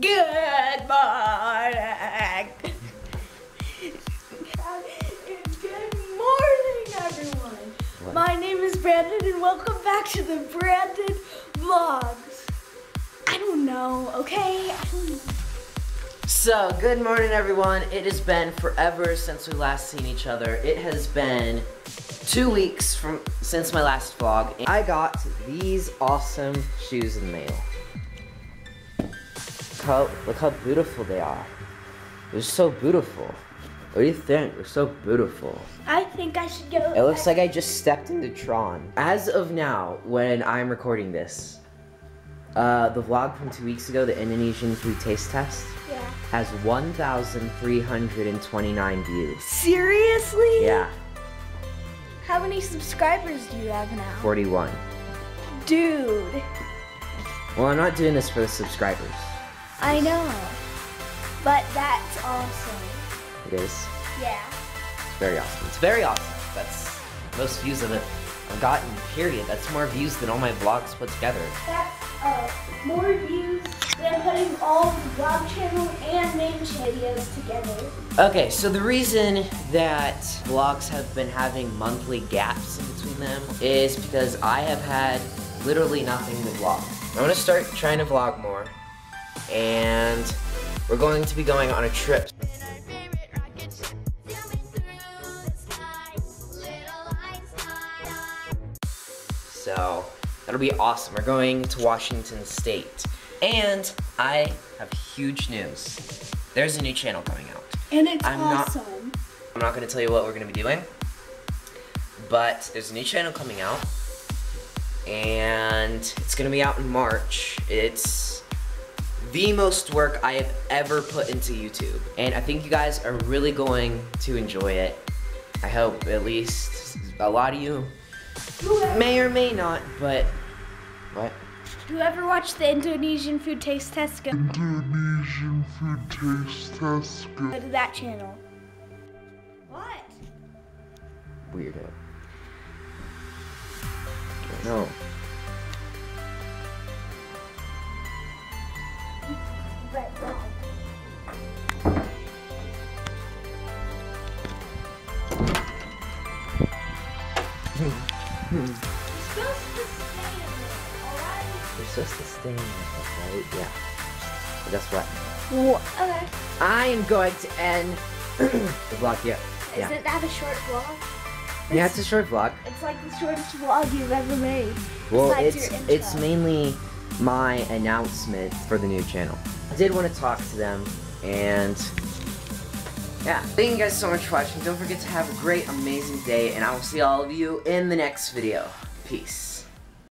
Good morning. Good morning, everyone. What? My name is Brandon, and welcome back to the Brandon Vlogs. I don't know, okay? Don't know. So, good morning, everyone. It has been forever since we last seen each other. It has been two weeks from since my last vlog. I got these awesome shoes in the mail. Look how, look how beautiful they are. They're so beautiful. What do you think? They're so beautiful. I think I should go. It looks like I just stepped into Tron. As of now, when I'm recording this, uh, the vlog from two weeks ago, the Indonesian food taste test, Yeah. has 1,329 views. Seriously? Yeah, How many subscribers do you have now? 41. Dude, Well, I'm not doing this for the subscribers. I know. But that's awesome. It is. Yeah. It's very awesome. It's very awesome. That's most views of it I've gotten, period. That's more views than all my vlogs put together. That's uh, more views than putting all the vlog channel and main videos together. Okay, so the reason that vlogs have been having monthly gaps in between them is because I have had literally nothing to vlog. I'm gonna start trying to vlog more, and we're going to be going on a trip. So that'll be awesome. We're going to Washington State. And I have huge news. There's a new channel coming out. And it's I'm not- awesome. I'm not gonna tell you what we're gonna be doing, but there's a new channel coming out, and it's gonna be out in March. It's the most work I have ever put into YouTube, and I think you guys are really going to enjoy it. I hope at least a lot of you may or may not, but what? whoever watched the Indonesian food taste test, go Indonesian food taste test. go to that channel. What? Weirdo. No. You're supposed to stay in there, alright? You're supposed to stay in there, right? Yeah. But guess what? Okay. I am going to end the vlog here. Yeah. it that a short vlog? Yeah, it's a short vlog. It's like the shortest vlog you've ever made. Well, it's it's mainly my announcement for the new channel. I did want to talk to them, and yeah. Thank you guys so much for watching. Don't forget to have a great, amazing day, and I will see all of you in the next video. Peace.